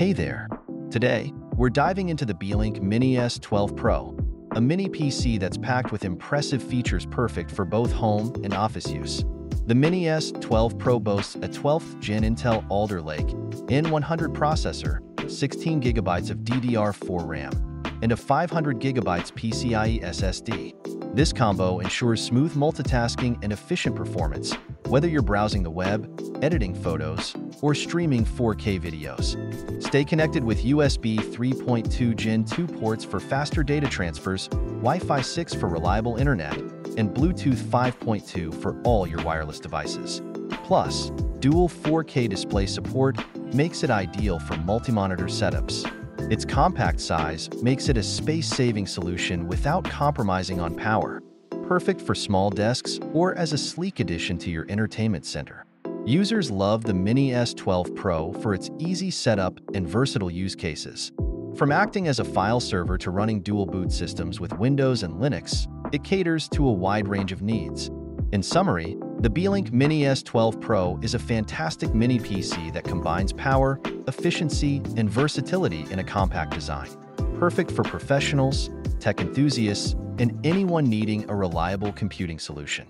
Hey there! Today, we're diving into the Beelink Mini S12 Pro, a mini PC that's packed with impressive features perfect for both home and office use. The Mini S12 Pro boasts a 12th Gen Intel Alder Lake N100 processor, 16 GB of DDR4 RAM, and a 500 GB PCIe SSD. This combo ensures smooth multitasking and efficient performance, whether you're browsing the web, editing photos, or streaming 4K videos. Stay connected with USB 3.2 Gen 2 ports for faster data transfers, Wi-Fi 6 for reliable internet, and Bluetooth 5.2 for all your wireless devices. Plus, dual 4K display support makes it ideal for multi-monitor setups. Its compact size makes it a space-saving solution without compromising on power, perfect for small desks or as a sleek addition to your entertainment center. Users love the Mini S12 Pro for its easy setup and versatile use cases. From acting as a file server to running dual boot systems with Windows and Linux, it caters to a wide range of needs. In summary, the Beelink Mini S12 Pro is a fantastic mini PC that combines power, efficiency, and versatility in a compact design. Perfect for professionals, tech enthusiasts, and anyone needing a reliable computing solution.